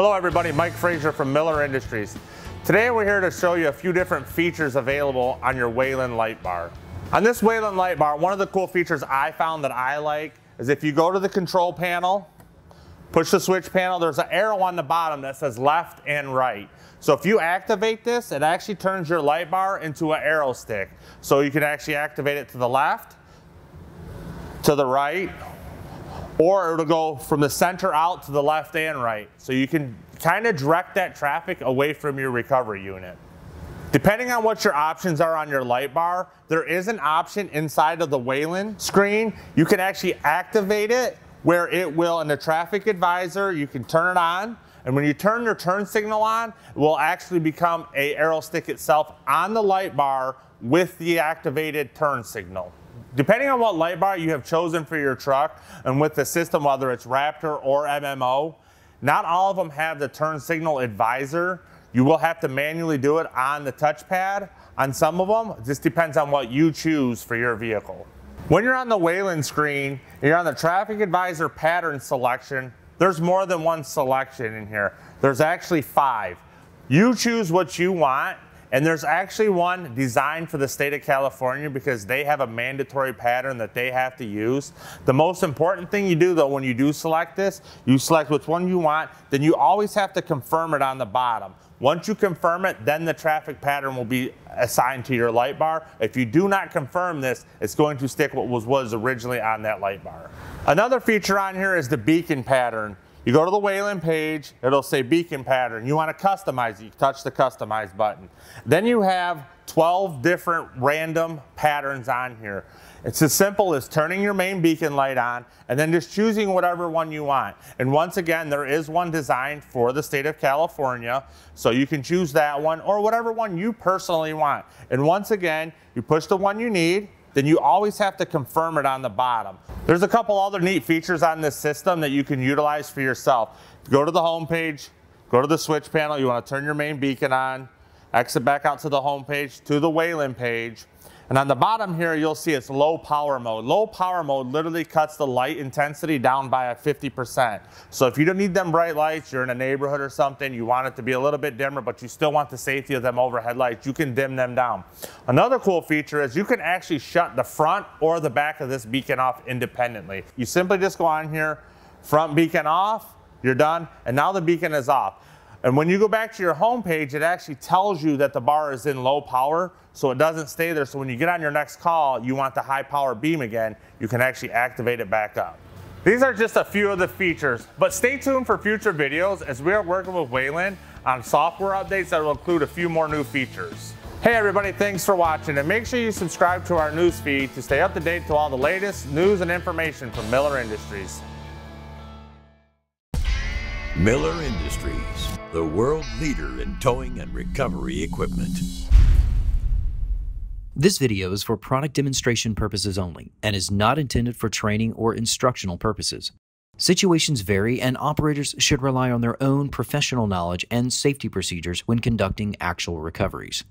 Hello everybody, Mike Frazier from Miller Industries. Today we're here to show you a few different features available on your Whelen light bar. On this Whelen light bar, one of the cool features I found that I like is if you go to the control panel, push the switch panel, there's an arrow on the bottom that says left and right. So if you activate this, it actually turns your light bar into an arrow stick. So you can actually activate it to the left, to the right, or it'll go from the center out to the left and right. So you can kind of direct that traffic away from your recovery unit. Depending on what your options are on your light bar, there is an option inside of the Whelen screen. You can actually activate it where it will, in the traffic advisor, you can turn it on. And when you turn your turn signal on, it will actually become a arrow stick itself on the light bar with the activated turn signal. Depending on what light bar you have chosen for your truck and with the system, whether it's Raptor or MMO, not all of them have the turn signal advisor. You will have to manually do it on the touchpad. On some of them, just depends on what you choose for your vehicle. When you're on the Whelen screen, you're on the traffic advisor pattern selection, there's more than one selection in here. There's actually five. You choose what you want and there's actually one designed for the state of California because they have a mandatory pattern that they have to use. The most important thing you do though when you do select this, you select which one you want, then you always have to confirm it on the bottom. Once you confirm it, then the traffic pattern will be assigned to your light bar. If you do not confirm this, it's going to stick what was, was originally on that light bar. Another feature on here is the beacon pattern. You go to the Whelen page, it'll say beacon pattern. You want to customize it, you touch the customize button. Then you have 12 different random patterns on here. It's as simple as turning your main beacon light on and then just choosing whatever one you want. And once again, there is one designed for the state of California, so you can choose that one or whatever one you personally want. And once again, you push the one you need, then you always have to confirm it on the bottom. There's a couple other neat features on this system that you can utilize for yourself. Go to the home page, go to the switch panel, you wanna turn your main beacon on, exit back out to the home page, to the Whelen page, and on the bottom here, you'll see it's low power mode. Low power mode literally cuts the light intensity down by a 50%. So if you don't need them bright lights, you're in a neighborhood or something, you want it to be a little bit dimmer, but you still want the safety of them overhead lights, you can dim them down. Another cool feature is you can actually shut the front or the back of this beacon off independently. You simply just go on here, front beacon off, you're done, and now the beacon is off. And when you go back to your home page, it actually tells you that the bar is in low power, so it doesn't stay there. So when you get on your next call, you want the high power beam again, you can actually activate it back up. These are just a few of the features, but stay tuned for future videos as we are working with Whelen on software updates that will include a few more new features. Hey everybody, thanks for watching and make sure you subscribe to our news feed to stay up to date to all the latest news and information from Miller Industries. Miller Industries, the world leader in towing and recovery equipment. This video is for product demonstration purposes only and is not intended for training or instructional purposes. Situations vary, and operators should rely on their own professional knowledge and safety procedures when conducting actual recoveries.